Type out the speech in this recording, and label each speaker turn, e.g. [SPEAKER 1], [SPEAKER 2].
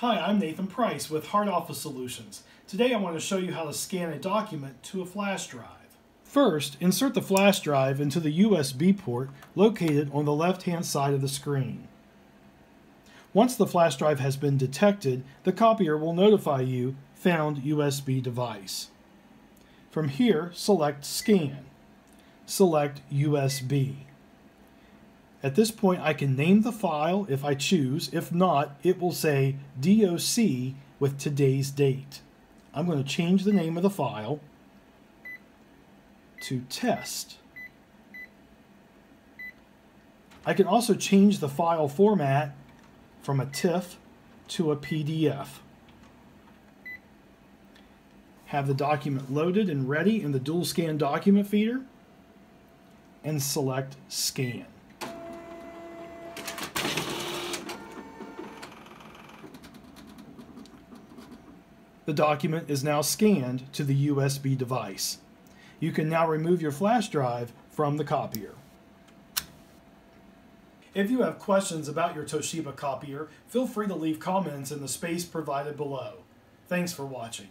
[SPEAKER 1] Hi, I'm Nathan Price with Hard Office Solutions. Today I want to show you how to scan a document to a flash drive. First, insert the flash drive into the USB port located on the left-hand side of the screen. Once the flash drive has been detected, the copier will notify you found USB device. From here, select Scan. Select USB. At this point, I can name the file if I choose. If not, it will say DOC with today's date. I'm going to change the name of the file to test. I can also change the file format from a TIFF to a PDF. Have the document loaded and ready in the dual scan document feeder and select scan. The document is now scanned to the USB device. You can now remove your flash drive from the copier. If you have questions about your Toshiba copier, feel free to leave comments in the space provided below. Thanks for watching.